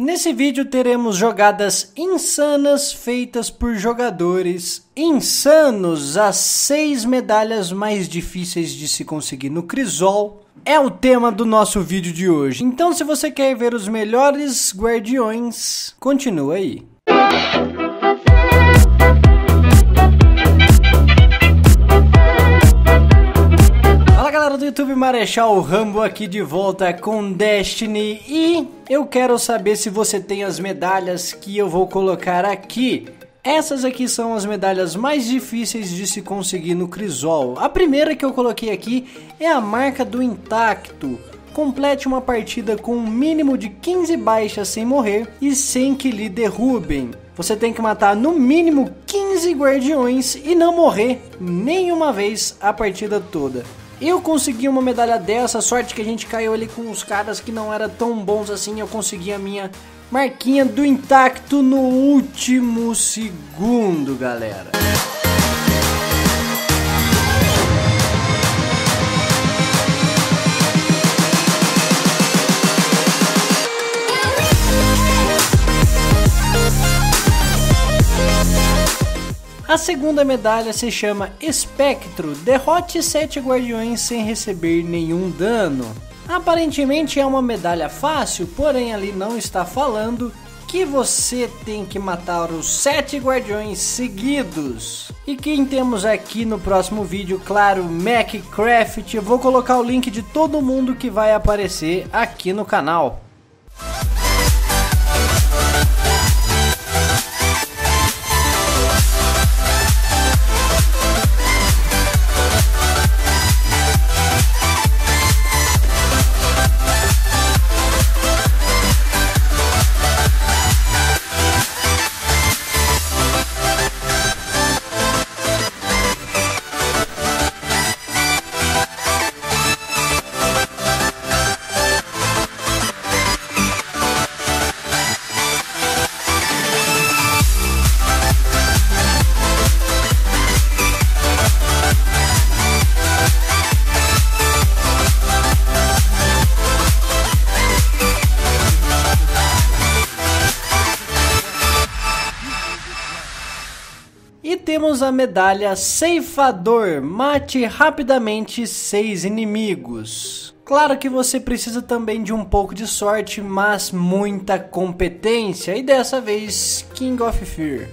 Nesse vídeo teremos jogadas insanas feitas por jogadores insanos. As seis medalhas mais difíceis de se conseguir no Crisol é o tema do nosso vídeo de hoje. Então, se você quer ver os melhores guardiões, continua aí. Galera do YouTube Marechal Rambo aqui de volta com Destiny e eu quero saber se você tem as medalhas que eu vou colocar aqui. Essas aqui são as medalhas mais difíceis de se conseguir no Crisol. A primeira que eu coloquei aqui é a marca do intacto. Complete uma partida com um mínimo de 15 baixas sem morrer e sem que lhe derrubem. Você tem que matar no mínimo 15 guardiões e não morrer nenhuma vez a partida toda. Eu consegui uma medalha dessa, sorte que a gente caiu ali com os caras que não eram tão bons assim. Eu consegui a minha marquinha do intacto no último segundo, galera. A segunda medalha se chama Espectro, derrote sete guardiões sem receber nenhum dano. Aparentemente é uma medalha fácil, porém ali não está falando que você tem que matar os sete guardiões seguidos. E quem temos aqui no próximo vídeo, claro, Maccraft. Eu vou colocar o link de todo mundo que vai aparecer aqui no canal. Temos a medalha Ceifador. Mate rapidamente seis inimigos. Claro que você precisa também de um pouco de sorte, mas muita competência. E dessa vez, King of Fear.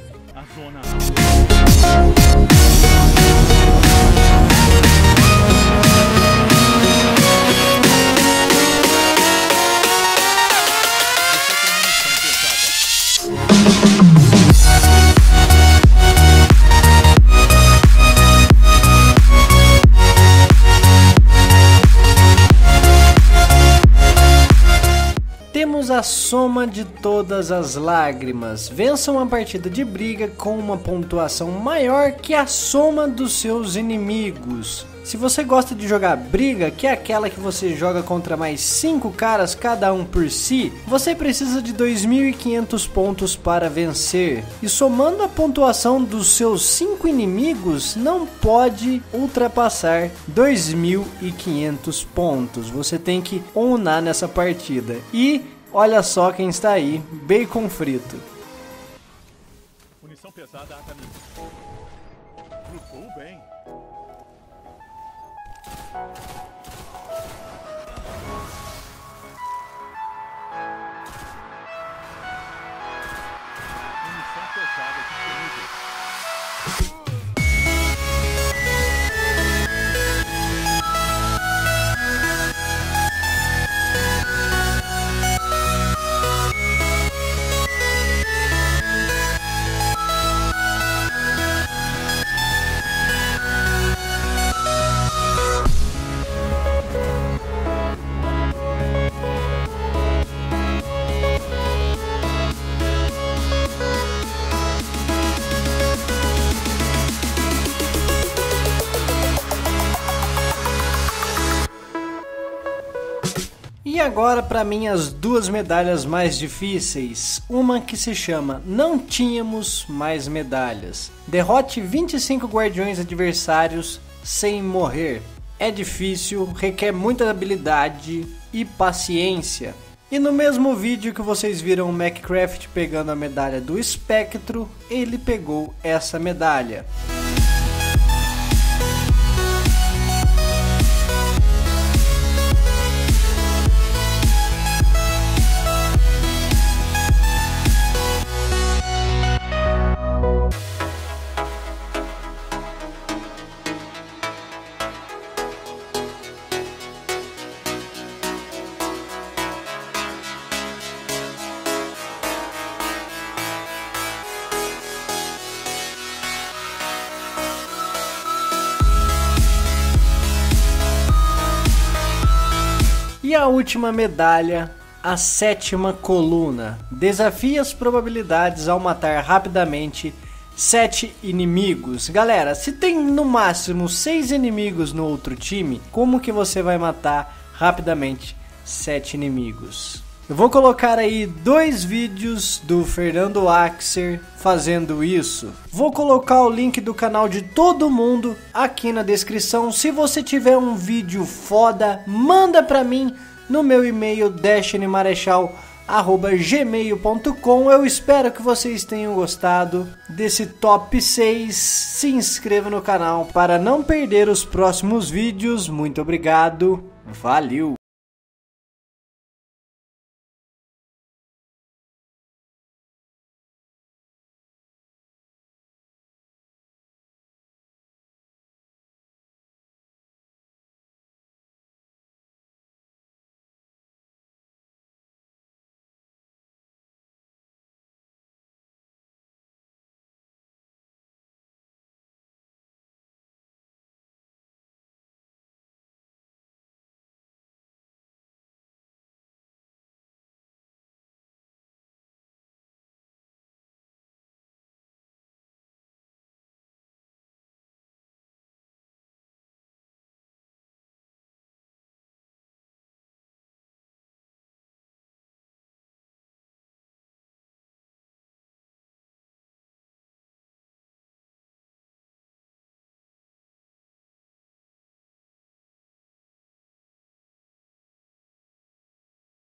Soma de todas as lágrimas. Vença uma partida de briga com uma pontuação maior que a soma dos seus inimigos. Se você gosta de jogar briga, que é aquela que você joga contra mais 5 caras, cada um por si, você precisa de 2.500 pontos para vencer. E somando a pontuação dos seus 5 inimigos, não pode ultrapassar 2.500 pontos. Você tem que onar nessa partida. E Olha só quem está aí, bacon frito. Munição pesada a caminho. bem. E agora para mim as duas medalhas mais difíceis. Uma que se chama Não Tínhamos Mais Medalhas. Derrote 25 guardiões adversários sem morrer. É difícil, requer muita habilidade e paciência. E no mesmo vídeo que vocês viram o Maccraft pegando a medalha do espectro, ele pegou essa medalha. E a última medalha, a sétima coluna. Desafia as probabilidades ao matar rapidamente sete inimigos. Galera, se tem no máximo seis inimigos no outro time, como que você vai matar rapidamente sete inimigos? Eu vou colocar aí dois vídeos do Fernando Axer fazendo isso. Vou colocar o link do canal de todo mundo aqui na descrição. Se você tiver um vídeo foda, manda pra mim no meu e-mail destinymarechal@gmail.com. Eu espero que vocês tenham gostado desse top 6. Se inscreva no canal para não perder os próximos vídeos. Muito obrigado. Valeu.